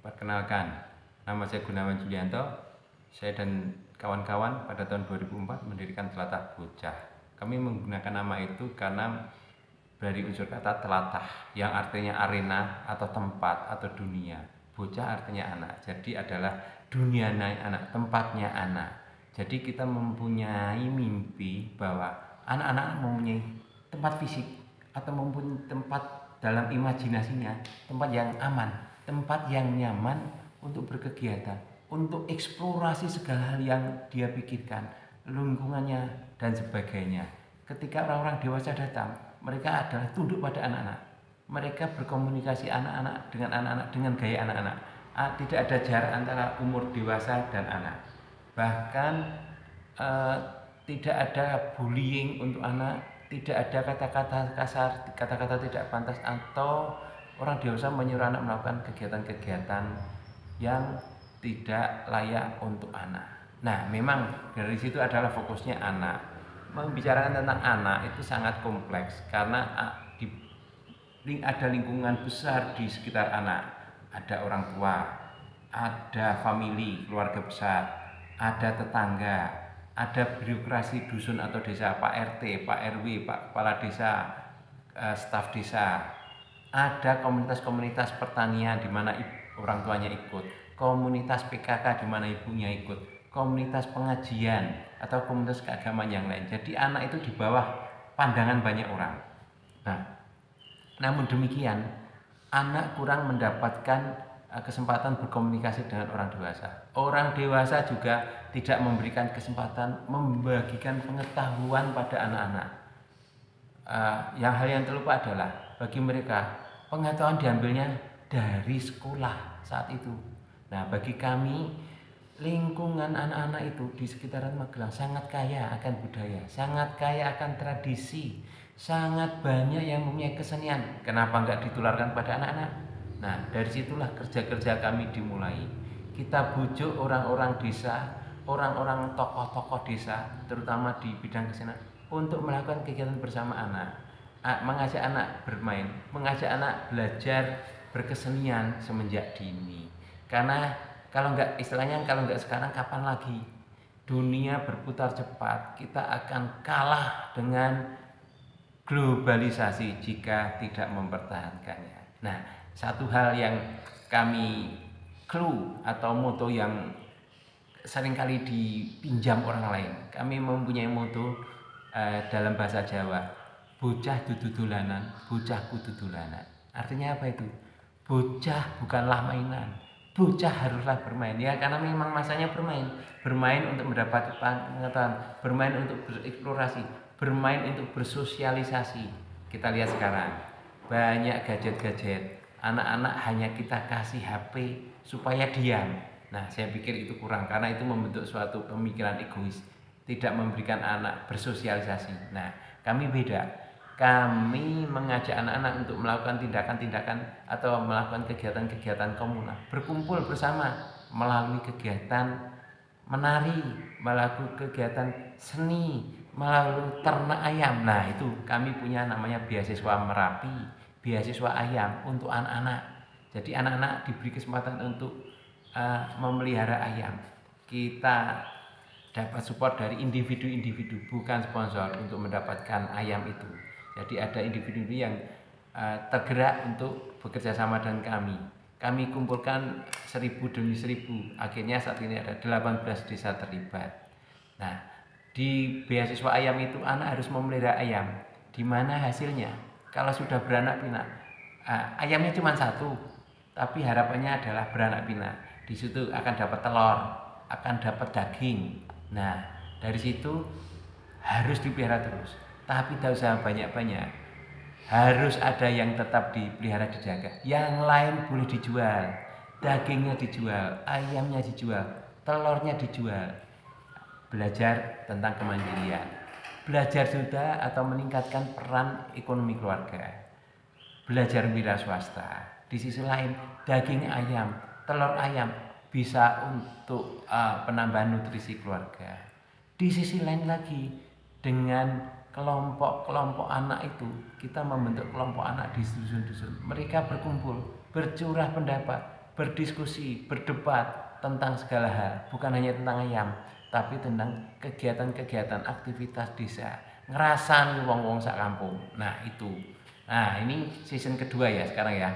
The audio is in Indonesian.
Perkenalkan, nama saya Gunawan Julianto. Saya dan kawan-kawan pada tahun 2004 mendirikan Telatah Bocah. Kami menggunakan nama itu karena dari unsur kata telatah yang artinya arena atau tempat atau dunia. Bocah artinya anak. Jadi adalah dunia naik anak, tempatnya anak. Jadi kita mempunyai mimpi bahwa anak-anak mempunyai tempat fisik atau mempunyai tempat dalam imajinasinya, tempat yang aman, tempat yang nyaman untuk berkegiatan, untuk eksplorasi segala hal yang dia pikirkan, lingkungannya dan sebagainya. Ketika orang-orang dewasa datang, mereka adalah tunduk pada anak-anak. Mereka berkomunikasi anak-anak dengan anak-anak dengan gaya anak-anak. Ah, tidak ada jarak antara umur dewasa dan anak. Bahkan eh, tidak ada bullying untuk anak, tidak ada kata-kata kasar, kata-kata tidak pantas atau orang dewasa menyuruh anak melakukan kegiatan-kegiatan yang tidak layak untuk anak. Nah, memang dari situ adalah fokusnya anak. Membicarakan tentang anak itu sangat kompleks karena di, ada lingkungan besar di sekitar anak. Ada orang tua, ada family, keluarga besar, ada tetangga, ada birokrasi dusun atau desa, Pak RT, Pak RW, Pak Kepala Desa, eh, staf desa, ada komunitas-komunitas pertanian di mana orang tuanya ikut, komunitas PKK di mana ibunya ikut, komunitas pengajian atau komunitas keagamaan yang lain. Jadi anak itu di bawah pandangan banyak orang. Nah, namun demikian, anak kurang mendapatkan eh, kesempatan berkomunikasi dengan orang dewasa. Orang dewasa juga tidak memberikan kesempatan membagikan pengetahuan pada anak-anak. Uh, yang hal yang terlupa adalah bagi mereka pengetahuan diambilnya dari sekolah saat itu. Nah, bagi kami lingkungan anak-anak itu di sekitaran Magelang sangat kaya akan budaya, sangat kaya akan tradisi, sangat banyak yang mempunyai kesenian. Kenapa enggak ditularkan pada anak-anak? Nah, dari situlah kerja-kerja kami dimulai. Kita bujuk orang-orang desa, orang-orang tokoh-tokoh desa, terutama di bidang kesenian, untuk melakukan kegiatan bersama anak mengajak anak bermain, mengajak anak belajar berkesenian semenjak dini. Karena kalau nggak istilahnya kalau nggak sekarang kapan lagi dunia berputar cepat, kita akan kalah dengan globalisasi jika tidak mempertahankannya. Nah, satu hal yang kami clue atau moto yang sering kali dipinjam orang lain. Kami mempunyai moto eh, dalam bahasa Jawa, bocah dudu dolanan, bocah kudu dolanan. Artinya apa itu? Bocah bukanlah mainan. Bocah haruslah bermain ya karena memang masanya bermain. Bermain untuk mendapat pengetahuan, bermain untuk bereksplorasi, bermain untuk bersosialisasi. Kita lihat sekarang banyak gadget-gadget. Anak-anak hanya kita kasih HP supaya diam. Nah, saya pikir itu kurang karena itu membentuk suatu pemikiran egois, tidak memberikan anak bersosialisasi. Nah, kami beda kami mengajak anak-anak untuk melakukan tindakan-tindakan atau melakukan kegiatan-kegiatan komunal, berkumpul bersama melalui kegiatan menari, melalui kegiatan seni, melalui ternak ayam. Nah, itu kami punya namanya beasiswa Merapi, beasiswa ayam untuk anak-anak. Jadi anak-anak diberi kesempatan untuk uh, memelihara ayam. Kita dapat support dari individu-individu, bukan sponsor untuk mendapatkan ayam itu. Jadi ada individu yang uh, tergerak untuk bekerja sama dengan kami. Kami kumpulkan seribu demi seribu. Akhirnya saat ini ada 18 desa terlibat. Nah, di beasiswa ayam itu anak harus memelihara ayam. Di mana hasilnya? Kalau sudah beranak pinak, uh, ayamnya cuma satu, tapi harapannya adalah beranak pinak. Di situ akan dapat telur, akan dapat daging. Nah, dari situ harus dipelihara terus tapi tidak usah banyak-banyak harus ada yang tetap dipelihara dijaga. Yang lain boleh dijual. Dagingnya dijual ayamnya dijual telurnya dijual. Belajar tentang kemandirian. Belajar juga atau meningkatkan peran ekonomi keluarga. Belajar wira swasta. Di sisi lain daging ayam telur ayam bisa untuk uh, penambahan nutrisi keluarga. Di sisi lain lagi dengan kelompok-kelompok anak itu kita membentuk kelompok anak di dusun-dusun mereka berkumpul bercurah pendapat berdiskusi, berdebat tentang segala hal, bukan hanya tentang ayam, tapi tentang kegiatan-kegiatan aktivitas desa. Ngerasan wong-wong sak kampung. Nah, itu. Nah, ini season kedua ya sekarang ya.